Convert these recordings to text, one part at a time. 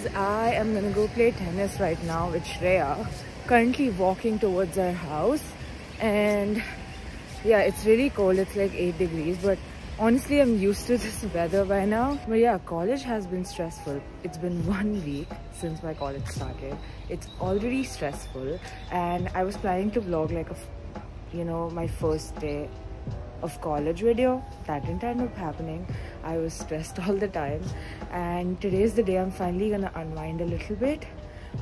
guys, I am gonna go play tennis right now with Shreya. Currently walking towards our house and yeah, it's really cold. It's like 8 degrees but honestly I'm used to this weather by now. But yeah, college has been stressful. It's been one week since my college started. It's already stressful and I was planning to vlog like a, you know, my first day of college video. That didn't end up happening. I was stressed all the time. And today's the day i'm finally gonna unwind a little bit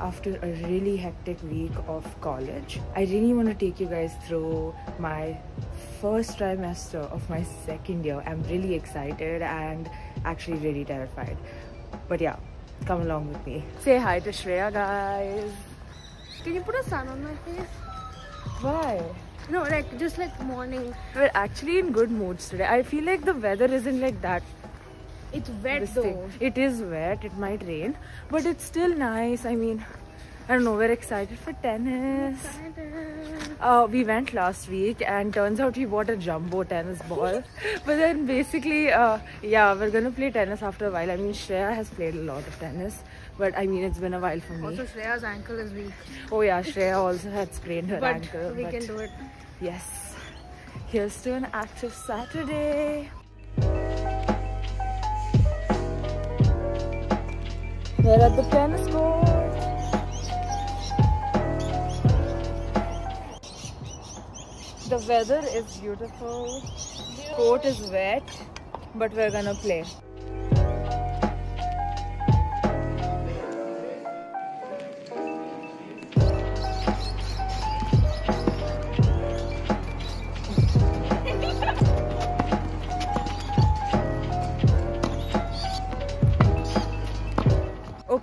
after a really hectic week of college. I really want to take you guys through my first trimester of my second year. I'm really excited and actually really terrified. But yeah come along with me. Say hi to shreya guys. Can you put a sun on my face? why No, like just like morning. we're actually in good moods today i feel like the weather isn't like that It's wet though. thing. It is wet, it might rain, but it's still nice. I mean, I don't know, we're excited for tennis. Uh, we went last week and turns out we bought a jumbo tennis ball. but then basically, uh, yeah, we're gonna play tennis after a while. I mean, Shreya has played a lot of tennis, but I mean, it's been a while for me. Also, Shreya's ankle is weak, oh yeah, Shreya also had sprained her but ankle. we but can do it. Yes. Here's to an active Saturday. We're at the tennis court. The weather is beautiful. The Court is wet, but we're gonna play.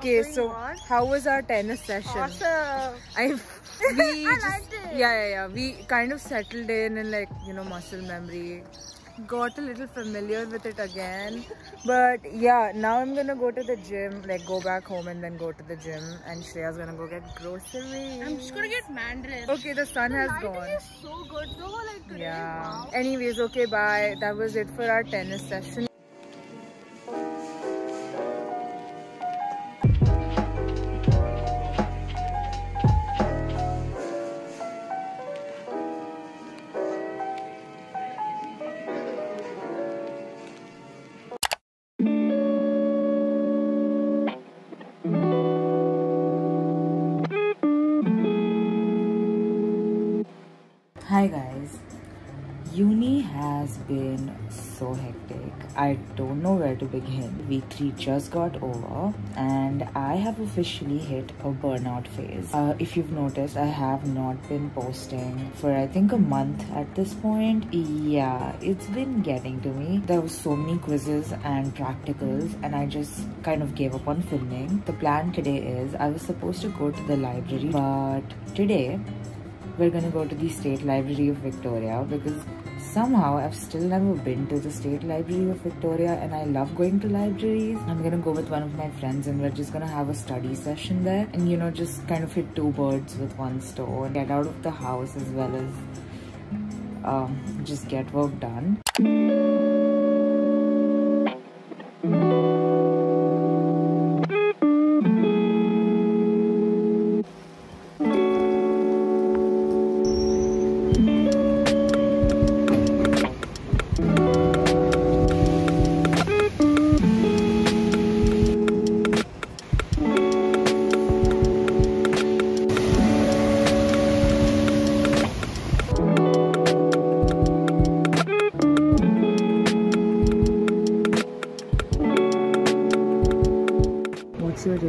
Okay, so how was our tennis session? Awesome. I we I just, liked it. yeah yeah yeah we kind of settled in and like you know muscle memory got a little familiar with it again but yeah now i'm gonna go to the gym like go back home and then go to the gym and shreya's gonna go get groceries I'm just gonna get mandarin. okay the sun The has lighting gone is so good though. Like today, yeah wow. anyways okay bye that was it for our tennis session has been so hectic. I don't know where to begin. Week 3 just got over and I have officially hit a burnout phase. Uh, if you've noticed, I have not been posting for I think a month at this point. Yeah, it's been getting to me. There were so many quizzes and practicals and I just kind of gave up on filming. The plan today is I was supposed to go to the library but today we're gonna go to the State Library of Victoria because somehow I've still never been to the State Library of Victoria and I love going to libraries. I'm gonna go with one of my friends and we're just gonna have a study session there and you know just kind of hit two birds with one stone. Get out of the house as well as um, just get work done.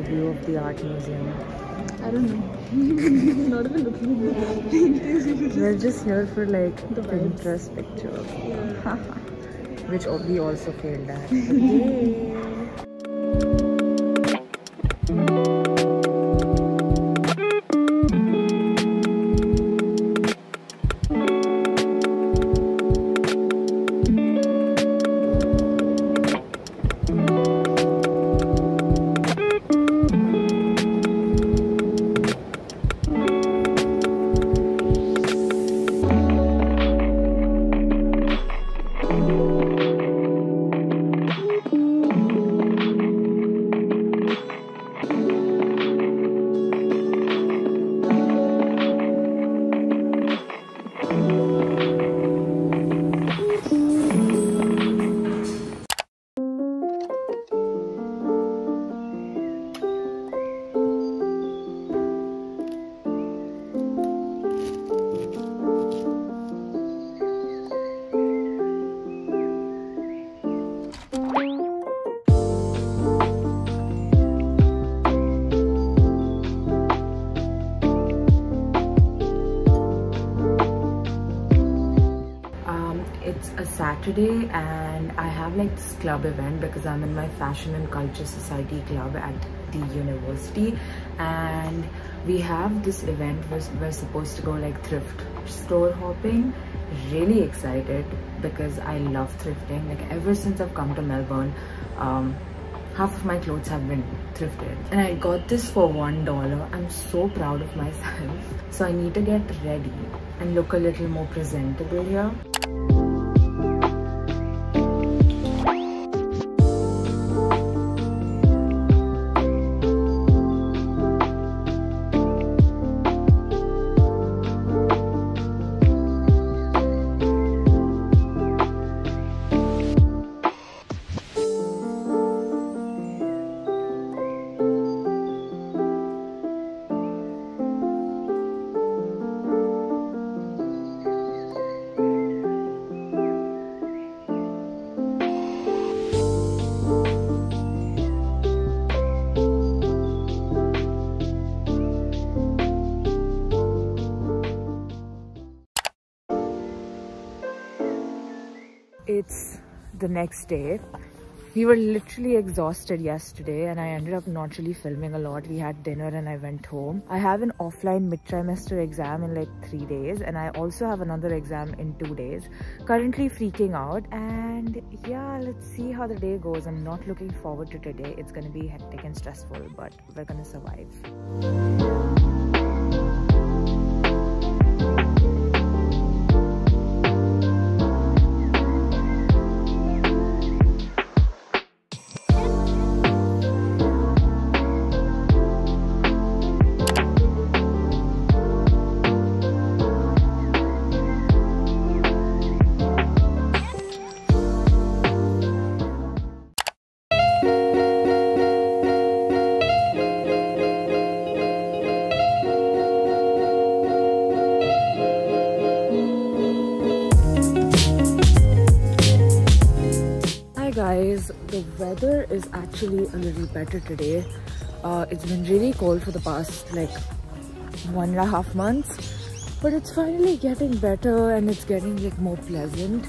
Review of the art museum? I don't know. Not even looking. We're just here for like the Pinterest picture. Which we also failed at. It's a Saturday and I have like this club event because I'm in my fashion and culture society club at the university. And we have this event where we're supposed to go like thrift store hopping. Really excited because I love thrifting. Like ever since I've come to Melbourne um, half of my clothes have been thrifted. And I got this for one dollar. I'm so proud of myself. So I need to get ready and look a little more presentable here the next day we were literally exhausted yesterday and I ended up not really filming a lot. We had dinner and I went home. I have an offline mid-trimester exam in like three days and I also have another exam in two days. Currently freaking out and yeah, let's see how the day goes. I'm not looking forward to today. It's gonna be hectic and stressful, but we're gonna survive. The weather is actually a little better today. Uh, it's been really cold for the past like one and a half months but it's finally getting better and it's getting like more pleasant